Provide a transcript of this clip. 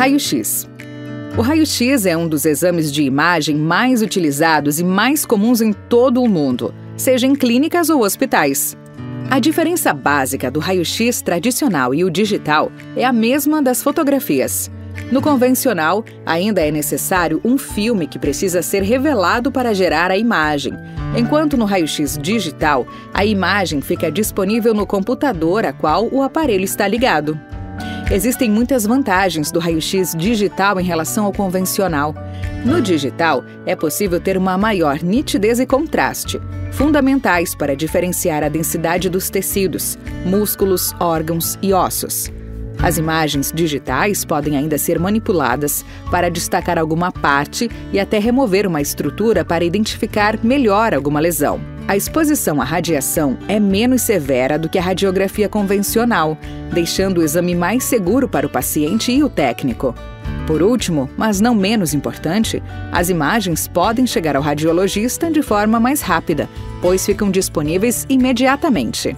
Raio-X. O raio-x é um dos exames de imagem mais utilizados e mais comuns em todo o mundo, seja em clínicas ou hospitais. A diferença básica do raio-x tradicional e o digital é a mesma das fotografias. No convencional, ainda é necessário um filme que precisa ser revelado para gerar a imagem, enquanto no raio-x digital, a imagem fica disponível no computador a qual o aparelho está ligado. Existem muitas vantagens do raio-x digital em relação ao convencional. No digital, é possível ter uma maior nitidez e contraste, fundamentais para diferenciar a densidade dos tecidos, músculos, órgãos e ossos. As imagens digitais podem ainda ser manipuladas para destacar alguma parte e até remover uma estrutura para identificar melhor alguma lesão. A exposição à radiação é menos severa do que a radiografia convencional, deixando o exame mais seguro para o paciente e o técnico. Por último, mas não menos importante, as imagens podem chegar ao radiologista de forma mais rápida, pois ficam disponíveis imediatamente.